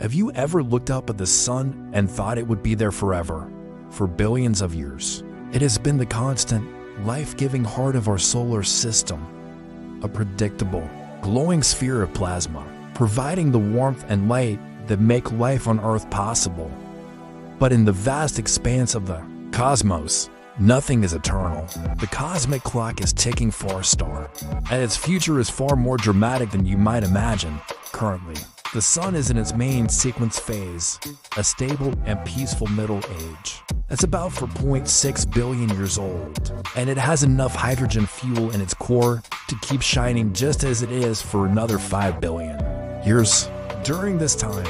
Have you ever looked up at the sun and thought it would be there forever? For billions of years. It has been the constant, life giving heart of our solar system. A predictable, glowing sphere of plasma, providing the warmth and light that make life on Earth possible. But in the vast expanse of the cosmos, nothing is eternal. The cosmic clock is ticking for our star, and its future is far more dramatic than you might imagine currently. The sun is in its main sequence phase, a stable and peaceful middle age. It's about 4.6 billion years old, and it has enough hydrogen fuel in its core to keep shining just as it is for another 5 billion years. During this time,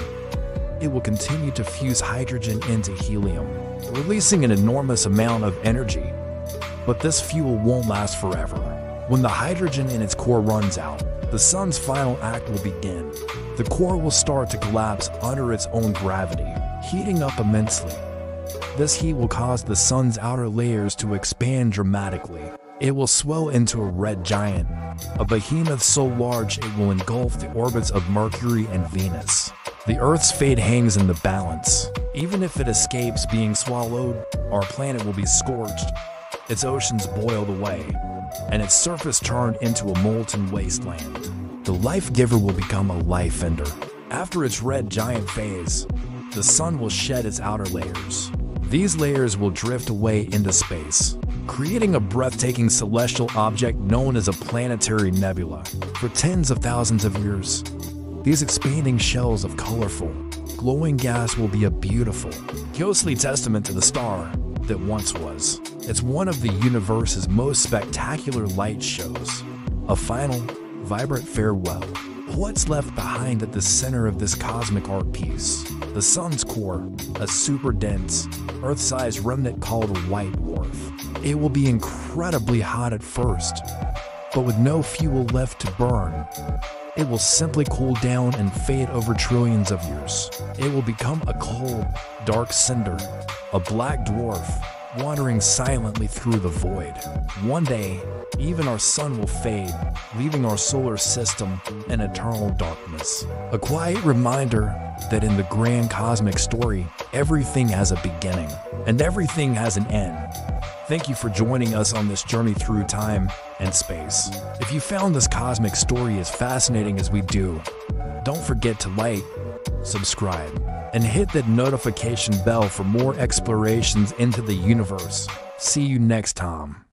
it will continue to fuse hydrogen into helium, releasing an enormous amount of energy. But this fuel won't last forever. When the hydrogen in its core runs out, the sun's final act will begin. The core will start to collapse under its own gravity, heating up immensely. This heat will cause the sun's outer layers to expand dramatically. It will swell into a red giant, a behemoth so large it will engulf the orbits of Mercury and Venus. The Earth's fate hangs in the balance. Even if it escapes being swallowed, our planet will be scorched, its oceans boiled away, and its surface turned into a molten wasteland. The life giver will become a life ender. After its red giant phase, the sun will shed its outer layers. These layers will drift away into space, creating a breathtaking celestial object known as a planetary nebula. For tens of thousands of years, these expanding shells of colorful, glowing gas will be a beautiful, ghostly testament to the star that once was. It's one of the universe's most spectacular light shows, a final, vibrant farewell. What's left behind at the center of this cosmic art piece? The sun's core, a super dense, Earth sized remnant called a white dwarf. It will be incredibly hot at first, but with no fuel left to burn, it will simply cool down and fade over trillions of years. It will become a cold, dark cinder, a black dwarf, wandering silently through the void. One day, even our sun will fade, leaving our solar system in eternal darkness. A quiet reminder that in the grand cosmic story, everything has a beginning and everything has an end. Thank you for joining us on this journey through time and space. If you found this cosmic story as fascinating as we do, don't forget to like, subscribe, and hit that notification bell for more explorations into the universe. See you next time.